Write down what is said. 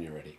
When you're ready.